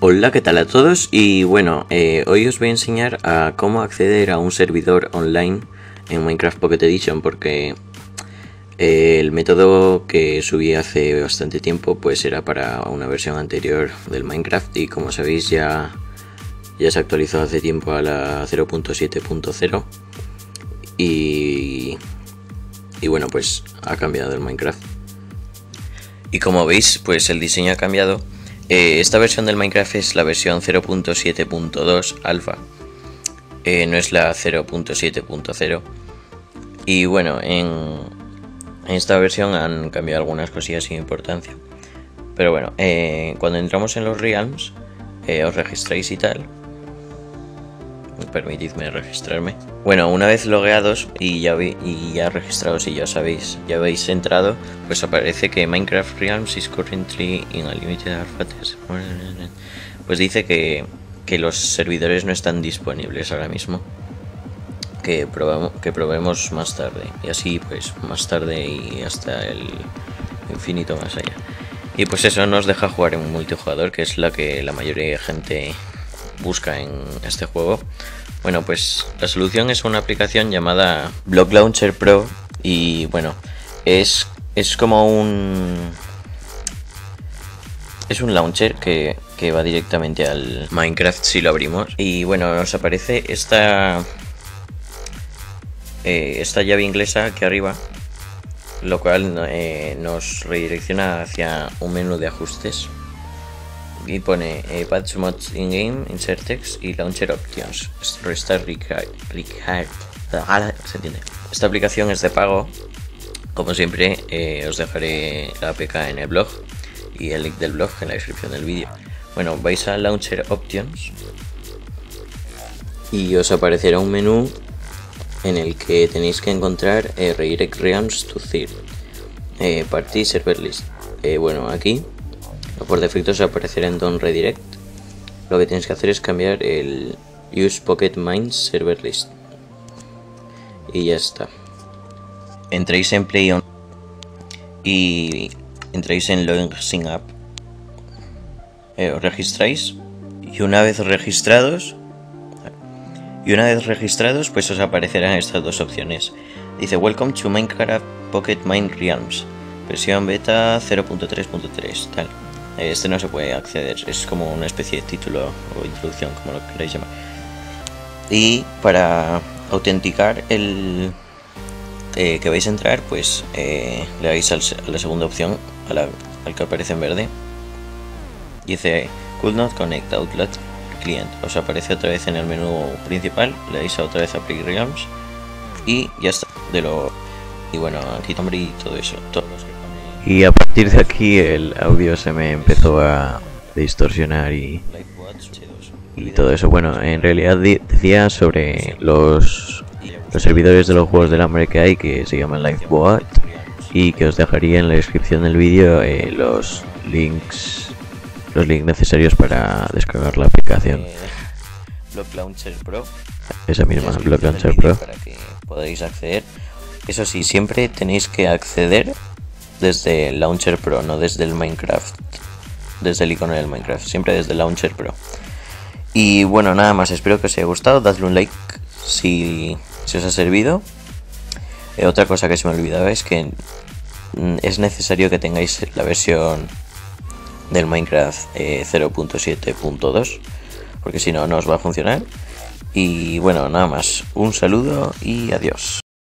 Hola, ¿qué tal a todos? Y bueno, eh, hoy os voy a enseñar a cómo acceder a un servidor online en Minecraft Pocket Edition porque eh, el método que subí hace bastante tiempo pues era para una versión anterior del Minecraft y como sabéis ya, ya se actualizó hace tiempo a la 0.7.0 y, y bueno pues ha cambiado el Minecraft. Y como veis pues el diseño ha cambiado eh, esta versión del Minecraft es la versión 0.7.2 alfa, eh, no es la 0.7.0. Y bueno, en, esta versión han cambiado algunas cosillas sin importancia. Pero bueno, eh, cuando entramos en los realms, os registráis y tal, permitidme registrarme. Bueno, una vez logueados y ya, y ya registrados y ya sabéis, ya habéis entrado, pues aparece que Minecraft Realms is currently in a limited alpha Pues dice que, que los servidores no están disponibles ahora mismo. Que, probamos, que probemos más tarde. Y así pues más tarde y hasta el infinito más allá. Y pues eso nos deja jugar en multijugador, que es la que la mayoría de gente busca en este juego? Bueno, pues la solución es una aplicación llamada Block Launcher Pro y bueno, es, es como un... Es un launcher que, que va directamente al Minecraft si lo abrimos. Y bueno, nos aparece esta, eh, esta llave inglesa aquí arriba, lo cual eh, nos redirecciona hacia un menú de ajustes y pone eh, Patch Mods in-game, Insert Text y Launcher Options. Restart Required. Se entiende. Esta aplicación es de pago. Como siempre, eh, os dejaré la APK en el blog y el link del blog en la descripción del vídeo. Bueno, vais a Launcher Options y os aparecerá un menú en el que tenéis que encontrar eh, Redirect Realms to Third, eh, Party Server List. bueno, aquí por defecto se aparecerá en Don Redirect. Lo que tienes que hacer es cambiar el Use Pocket Mines Server List. Y ya está. Entréis en Play On y entréis en Login Up. Eh, os registráis y una vez registrados y una vez registrados pues os aparecerán estas dos opciones. Dice Welcome to Minecraft Pocket Mine Realms, versión beta 0.3.3 tal. Este no se puede acceder, es como una especie de título o introducción, como lo queráis llamar. Y para autenticar el eh, que vais a entrar, pues eh, le dais a la segunda opción, al que aparece en verde. Dice Could not connect outlet client. Os aparece otra vez en el menú principal, le dais otra vez a Play Realms y ya está. De lo y bueno, aquí nombre y todo eso. Todos y a partir de aquí el audio se me empezó a distorsionar y, y todo eso. Bueno, en realidad decía sobre los, los servidores de los juegos del hambre que hay que se llaman Livebot y que os dejaría en la descripción del vídeo eh, los links los links necesarios para descargar la aplicación. Block Launcher Pro. Esa misma, Block Launcher Pro. Para que podáis acceder. Eso sí, siempre tenéis que acceder desde Launcher Pro, no desde el Minecraft. Desde el icono del Minecraft, siempre desde Launcher Pro. Y bueno, nada más, espero que os haya gustado. Dadle un like si, os ha servido. Eh, otra cosa que se me olvidaba es que mm, es necesario que tengáis la versión del Minecraft 0.7.2 eh, porque si no no os va a funcionar y bueno nada más un saludo y adiós